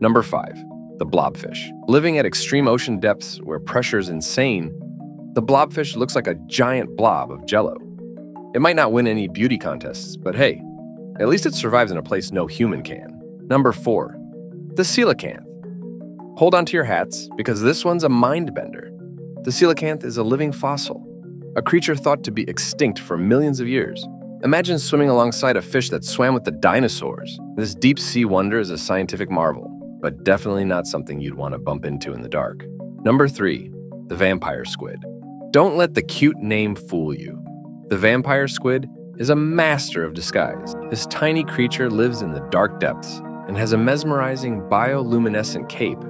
Number 5. The blobfish. Living at extreme ocean depths where pressure is insane, the blobfish looks like a giant blob of jello. It might not win any beauty contests, but hey, at least it survives in a place no human can. Number 4. The coelacanth. Hold on to your hats because this one's a mind bender. The coelacanth is a living fossil, a creature thought to be extinct for millions of years. Imagine swimming alongside a fish that swam with the dinosaurs. This deep sea wonder is a scientific marvel, but definitely not something you'd want to bump into in the dark. Number 3. The vampire squid. Don't let the cute name fool you. The vampire squid is a master of disguise. This tiny creature lives in the dark depths and has a mesmerizing bioluminescent cape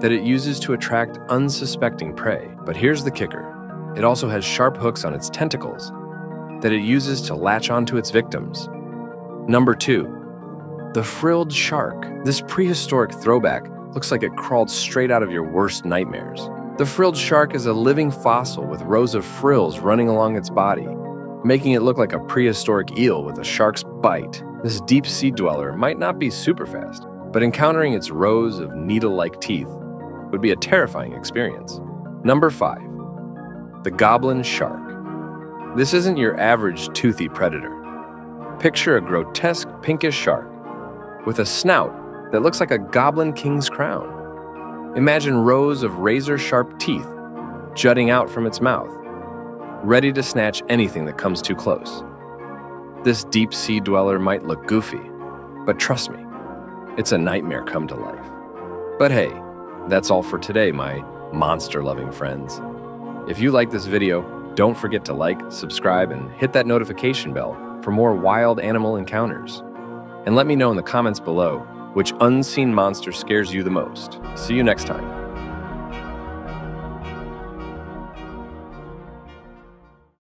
that it uses to attract unsuspecting prey. But here's the kicker it also has sharp hooks on its tentacles that it uses to latch onto its victims. Number two, the frilled shark. This prehistoric throwback looks like it crawled straight out of your worst nightmares. The frilled shark is a living fossil with rows of frills running along its body, making it look like a prehistoric eel with a shark's bite. This deep sea dweller might not be super fast, but encountering its rows of needle like teeth would be a terrifying experience. Number 5. The Goblin Shark. This isn't your average toothy predator. Picture a grotesque pinkish shark with a snout that looks like a goblin king's crown. Imagine rows of razor sharp teeth jutting out from its mouth, ready to snatch anything that comes too close. This deep sea dweller might look goofy, but trust me, it's a nightmare come to life. But hey, that's all for today, my monster loving friends. If you like this video, don't forget to like, subscribe, and hit that notification bell for more wild animal encounters. And let me know in the comments below which unseen monster scares you the most. See you next time.